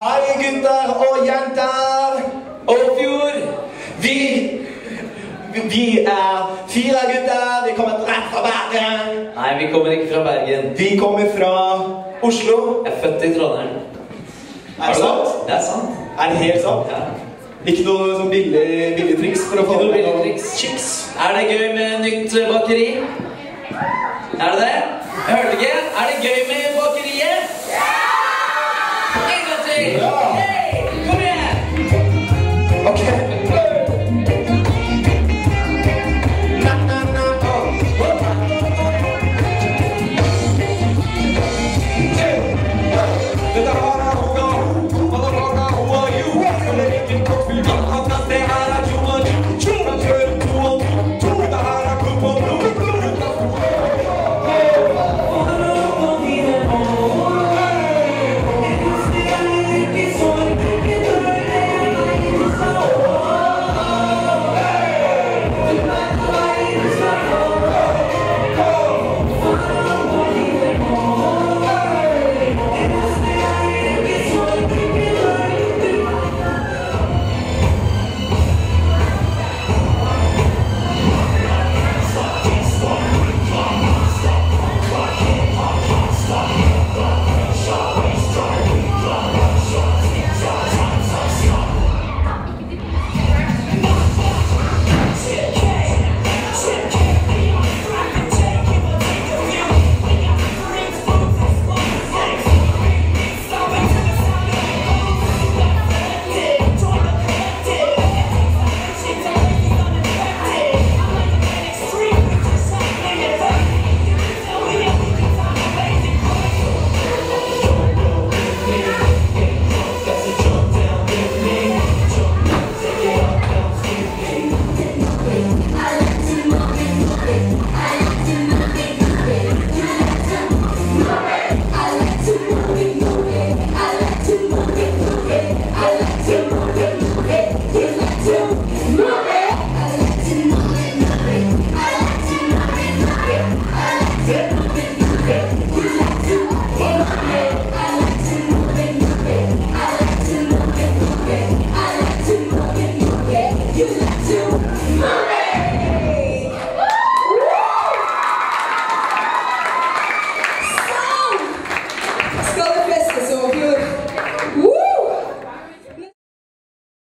Hei, gutter og jenter. Og fjor. Vi, vi er fire gutter. Vi kommer rett fra Bergen. Nei, vi kommer ikke fra Bergen. Vi kommer fra Oslo. Jeg er født i Trondheim. Er det sant? Det er sant. Er det helt sant? Ja. Ikke noe sånn billig, billig triks for å få noe billig triks. chicks? Er det gøy med nytt bakeri? Er det det? Jeg hørte ikke.